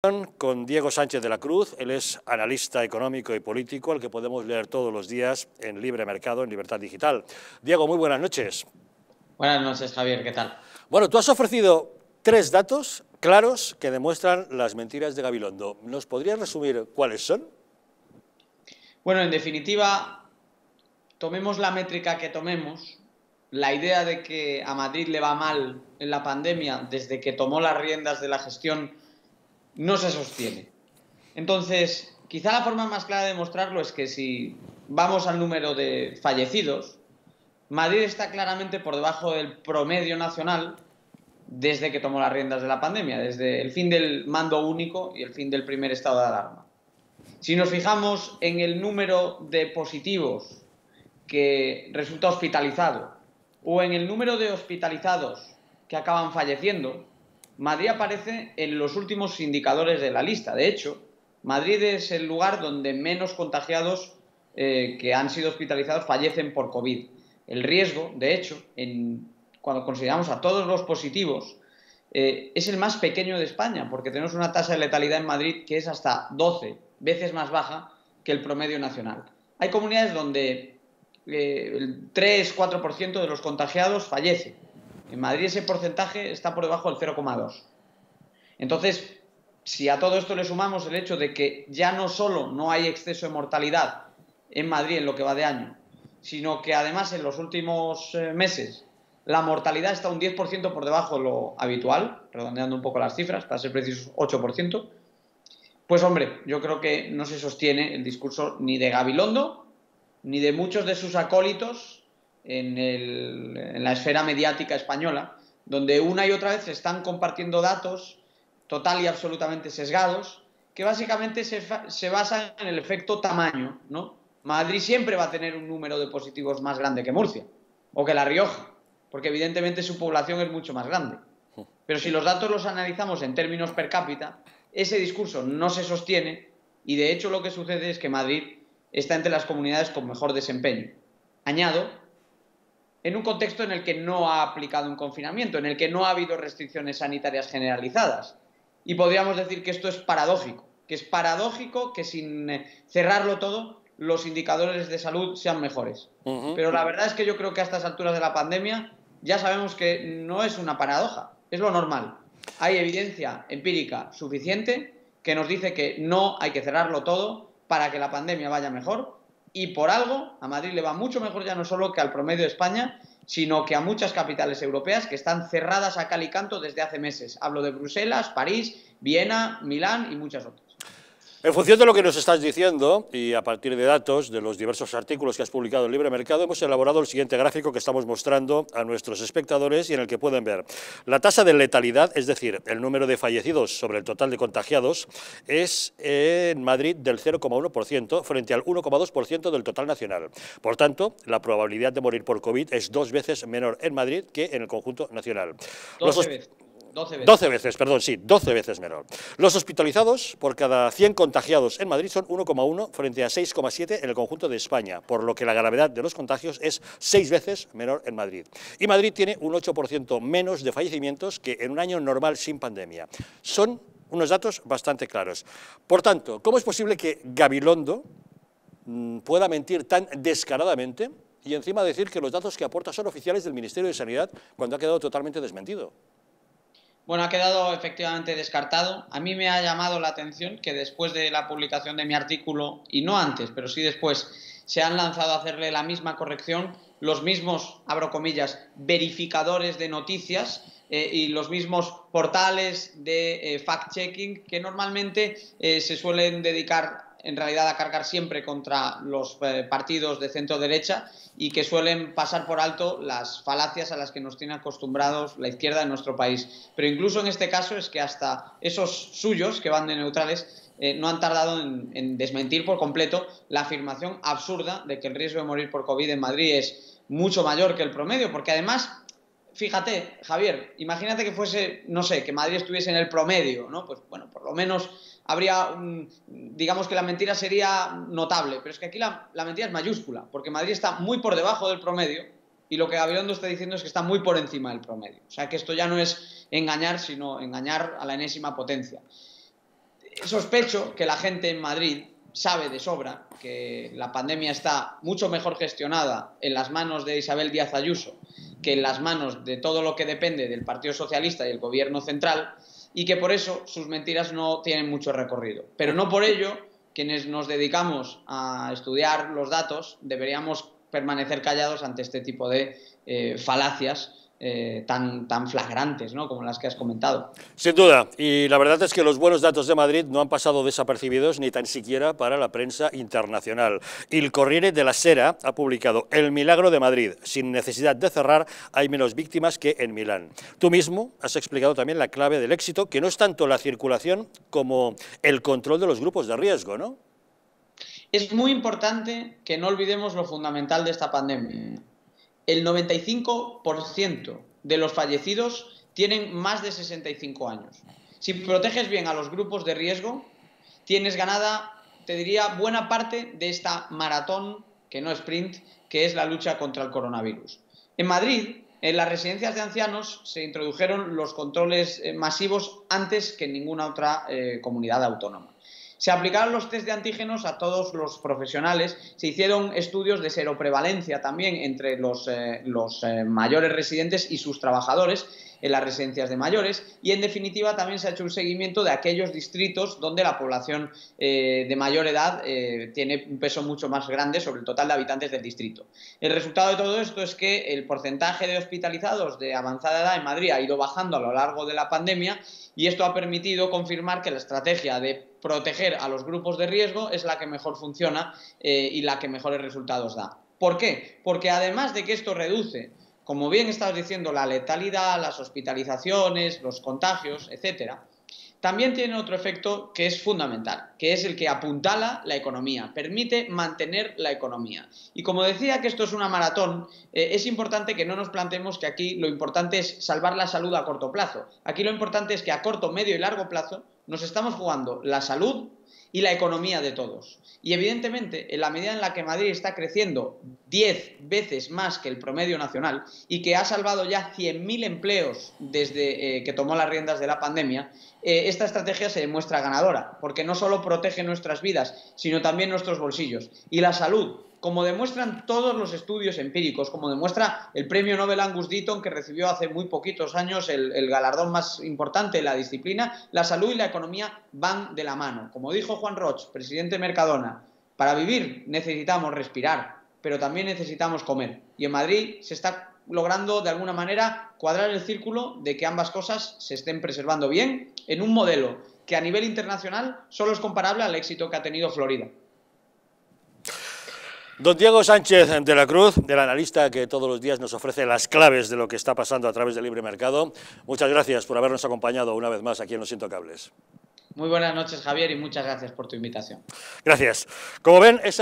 con Diego Sánchez de la Cruz, él es analista económico y político, al que podemos leer todos los días en Libre Mercado, en Libertad Digital. Diego, muy buenas noches. Buenas noches, Javier, ¿qué tal? Bueno, tú has ofrecido tres datos claros que demuestran las mentiras de Gabilondo. ¿Nos podrías resumir cuáles son? Bueno, en definitiva, tomemos la métrica que tomemos, la idea de que a Madrid le va mal en la pandemia desde que tomó las riendas de la gestión no se sostiene. Entonces, quizá la forma más clara de demostrarlo es que si vamos al número de fallecidos, Madrid está claramente por debajo del promedio nacional desde que tomó las riendas de la pandemia, desde el fin del mando único y el fin del primer estado de alarma. Si nos fijamos en el número de positivos que resulta hospitalizado o en el número de hospitalizados que acaban falleciendo, Madrid aparece en los últimos indicadores de la lista. De hecho, Madrid es el lugar donde menos contagiados eh, que han sido hospitalizados fallecen por COVID. El riesgo, de hecho, cuando consideramos a todos los positivos, eh, es el más pequeño de España, porque tenemos una tasa de letalidad en Madrid que es hasta 12 veces más baja que el promedio nacional. Hay comunidades donde eh, el 3-4% de los contagiados fallece en Madrid ese porcentaje está por debajo del 0,2. Entonces, si a todo esto le sumamos el hecho de que ya no solo no hay exceso de mortalidad en Madrid en lo que va de año, sino que además en los últimos eh, meses la mortalidad está un 10% por debajo de lo habitual, redondeando un poco las cifras, para ser precisos 8%, pues hombre, yo creo que no se sostiene el discurso ni de Gabilondo, ni de muchos de sus acólitos en, la esfera mediática española, donde una y otra vez se están compartiendo datos total y absolutamente sesgados, que básicamente se, se basan en el efecto tamaño, ¿no? Madrid siempre va a tener un número de positivos más grande que Murcia o que La Rioja, porque evidentemente su población es mucho más grande. Pero si los datos los analizamos en términos per cápita, ese discurso no se sostiene y de hecho lo que sucede es que Madrid está entre las comunidades con mejor desempeño. Añado en un contexto en el que no ha aplicado un confinamiento, en el que no ha habido restricciones sanitarias generalizadas. Y podríamos decir que esto es paradójico, que es paradójico que sin eh, cerrarlo todo los indicadores de salud sean mejores. Pero la verdad es que yo creo que a estas alturas de la pandemia ya sabemos que no es una paradoja, es lo normal. Hay evidencia empírica suficiente que nos dice que no hay que cerrarlo todo para que la pandemia vaya mejor y por algo a Madrid le va mucho mejor ya no solo que al promedio de España, sino que a muchas capitales europeas que están cerradas a cal y canto desde hace meses. Hablo de Bruselas, París, Viena, Milán y muchas otras. En función de lo que nos estás diciendo y a partir de datos de los diversos artículos que has publicado en Libre Mercado, hemos elaborado el siguiente gráfico que estamos mostrando a nuestros espectadores y en el que pueden ver la tasa de letalidad, es decir, el número de fallecidos sobre el total de contagiados, es en Madrid del 0,1% frente al 1,2% del total nacional. Por tanto, la probabilidad de morir por COVID es dos veces menor en Madrid que en el conjunto nacional. 12 veces. perdón, sí, 12 veces menor. Los hospitalizados por cada 100 contagiados en Madrid son 1,1 frente a 6,7 en el conjunto de España, por lo que la gravedad de los contagios es 6 veces menor en Madrid. Y Madrid tiene un 8% menos de fallecimientos que en un año normal sin pandemia. Son unos datos bastante claros. Por tanto, ¿cómo es posible que Gabilondo mm, pueda mentir tan descaradamente y encima decir que los datos que aporta son oficiales del Ministerio de Sanidad cuando ha quedado totalmente desmentido? Bueno, ha quedado efectivamente descartado. A mí me ha llamado la atención que después de la publicación de mi artículo, y no antes, pero sí después, se han lanzado a hacerle la misma corrección los mismos, abro comillas, verificadores de noticias eh, y los mismos portales de eh, fact-checking que normalmente eh, se suelen dedicar en realidad a cargar siempre contra los eh, partidos de centro derecha y que suelen pasar por alto las falacias a las que nos tiene acostumbrados la izquierda en nuestro país. Pero incluso en este caso es que hasta esos suyos que van de neutrales eh, no han tardado en, en, desmentir por completo la afirmación absurda de que el riesgo de morir por COVID en Madrid es mucho mayor que el promedio, porque además fíjate, Javier, imagínate que fuese, no sé, que Madrid estuviese en el promedio, ¿no? Pues bueno, por lo menos habría, digamos que la mentira sería notable, pero es que aquí la, mentira es mayúscula, porque Madrid está muy por debajo del promedio y lo que Gabilondo está diciendo es que está muy por encima del promedio. O sea que esto ya no es engañar, sino engañar a la enésima potencia. Sospecho que la gente en Madrid sabe de sobra que la pandemia está mucho mejor gestionada en las manos de Isabel Díaz Ayuso que en las manos de todo lo que depende del Partido Socialista y el Gobierno central y que por eso sus mentiras no tienen mucho recorrido. Pero no por ello quienes nos dedicamos a estudiar los datos deberíamos permanecer callados ante este tipo de eh, falacias eh, tan, tan flagrantes ¿no? como las que has comentado. Sin duda, y la verdad es que los buenos datos de Madrid no han pasado desapercibidos ni tan siquiera para la prensa internacional. El Corriere de la Sera ha publicado El milagro de Madrid. Sin necesidad de cerrar, hay menos víctimas que en Milán. Tú mismo has explicado también la clave del éxito, que no es tanto la circulación como el control de los grupos de riesgo, ¿no? Es muy importante que no olvidemos lo fundamental de esta pandemia el 95% de los fallecidos tienen más de 65 años. Si proteges bien a los grupos de riesgo, tienes ganada, te diría, buena parte de esta maratón, que no sprint, que es la lucha contra el coronavirus. En Madrid, en las residencias de ancianos se introdujeron los controles eh, masivos antes que en ninguna otra eh, comunidad autónoma. Se aplicaron los test de antígenos a todos los profesionales, se hicieron estudios de seroprevalencia también entre los, eh, eh, mayores residentes y sus trabajadores en las residencias de mayores y en definitiva también se ha hecho un seguimiento de aquellos distritos donde la población eh, de mayor edad tiene un peso mucho más grande sobre el total de habitantes del distrito. El resultado de todo esto es que el porcentaje de hospitalizados de avanzada edad en Madrid ha ido bajando a lo largo de la pandemia y esto ha permitido confirmar que la estrategia de proteger a los grupos de riesgo es la que mejor funciona eh, y la que mejores resultados da. ¿Por qué? Porque además de que esto reduce, como bien estabas diciendo, la letalidad, las hospitalizaciones, los contagios, etcétera, también tiene otro efecto que es fundamental, que es el que apuntala la economía, permite mantener la economía. Y como decía que esto es una maratón, eh, es importante que no nos planteemos que aquí lo importante es salvar la salud a corto plazo. Aquí lo importante es que a corto, medio y largo plazo nos estamos jugando la salud y la economía de todos. Y evidentemente, en la medida en la que Madrid está creciendo 10 veces más que el promedio nacional y que ha salvado ya 100.000 empleos desde eh, que tomó las riendas de la pandemia, eh, esta estrategia se demuestra ganadora, porque no solo protege nuestras vidas, sino también nuestros bolsillos. Y la salud, como demuestran todos los estudios empíricos, como demuestra el premio Nobel Angus Deaton, que recibió hace muy poquitos años el, galardón más importante de la disciplina, la salud y la economía van de la mano. Como dijo Juan Roch, presidente de Mercadona, para vivir necesitamos respirar, pero también necesitamos comer. Y en Madrid se está logrando de alguna manera cuadrar el círculo de que ambas cosas se estén preservando bien en un modelo que a nivel internacional solo es comparable al éxito que ha tenido Florida. Don Diego Sánchez de la Cruz, del analista que todos los días nos ofrece las claves de lo que está pasando a través del libre mercado, muchas gracias por habernos acompañado una vez más aquí en Los Intocables. Muy buenas noches, Javier, y muchas gracias por tu invitación. Gracias. Como ven,